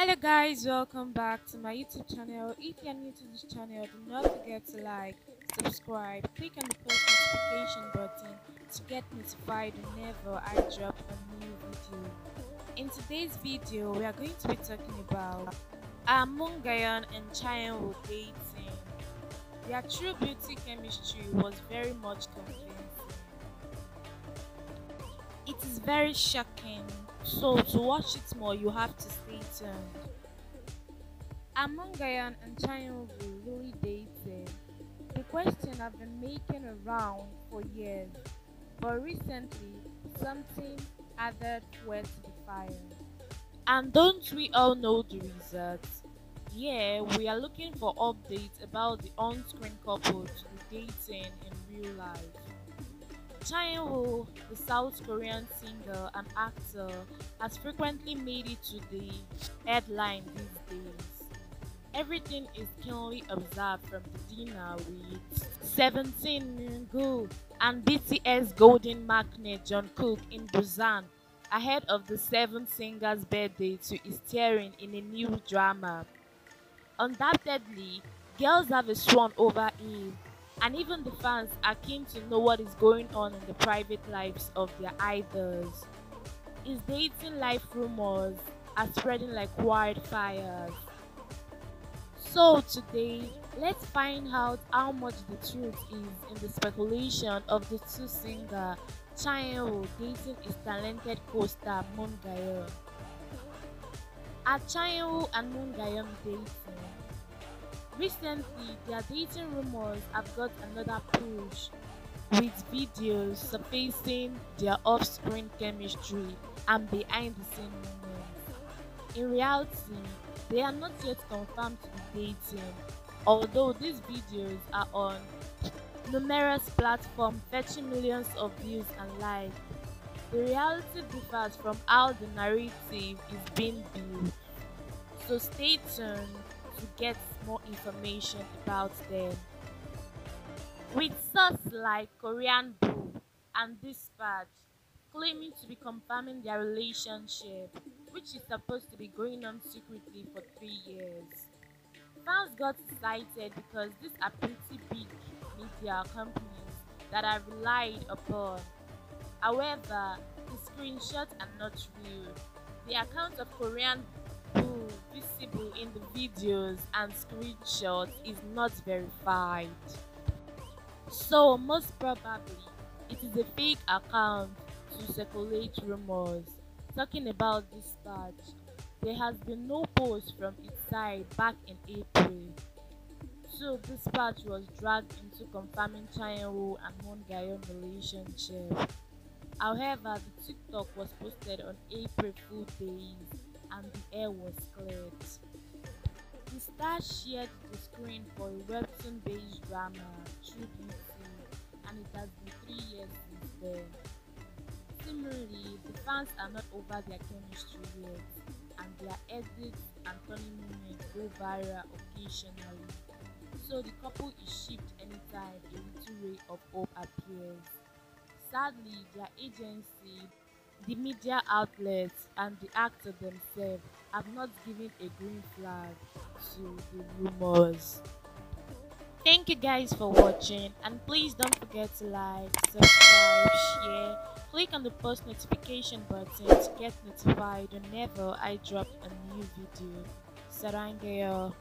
Hello guys, welcome back to my YouTube channel. If you are new to this channel, do not forget to like, subscribe, click on the post notification button to get notified whenever I drop a new video. In today's video, we are going to be talking about Amungayon and Cha Eun Woo dating. Their true beauty chemistry was very much convincing. It is very shocking so to watch it more, you have to stay tuned. Among Amungayan and Cha Eun Woo really dated. The question have been making around for years, but recently something added fuel to the fire. And don't we all know the results? Yeah, we are looking for updates about the on-screen couple to be dating in real life. Chae the South Korean singer and actor, has frequently made it to the headline these days. Everything is keenly observed from the dinner with 17 Mingyu and BTS golden maknae John Cook in Busan ahead of the seventh singer's birthday to his starring in a new drama. Undoubtedly, girls have a swan over him and even the fans are keen to know what is going on in the private lives of their idols. His dating life rumors are spreading like wildfires. So today, let's find out how much the truth is in the speculation of the two singer Cha Eun Woo dating his talented co-star Moon Ga Young. Are Cha Eun Woo and Moon Ga Young dating? Recently, their dating rumors have got another push, with videos surfacing their off-screen chemistry and behind-the-scenes moments. In reality, they are not yet confirmed to be dating, although these videos are on numerous platforms fetching millions of views and likes. The reality differs from how the narrative is being built, so stay tuned to get more information about them. With sources like Koreaboo and Dispatch claiming to be confirming their relationship, which is supposed to be going on secretly for three years. Fans got excited because these are pretty big media companies that are relied upon. However, the screenshots are not real. The account of Korean Boo visible in the videos and screenshots is not verified. So most probably it is a fake account to circulate rumors talking about Dispatch. There has been no post from its side back in April. So Dispatch was dragged into confirming Cha Eun Woo and Moon Ga Young relationship. However, the TikTok was posted on April Fool Days and the air was cleared. The star shared the screen for a webtoon-based drama, True Beauty, and it has been three years since then. Similarly, the fans are not over their chemistry yet, and their edits and funny moments go viral occasionally. So the couple is shipped anytime a little ray of hope appears. Sadly, their agency the media outlets and the actor themselves have not given a green flag to the rumors. Thank you guys for watching and please don't forget to like, subscribe, share, click on the post notification button to get notified whenever I drop a new video. Sarangayo.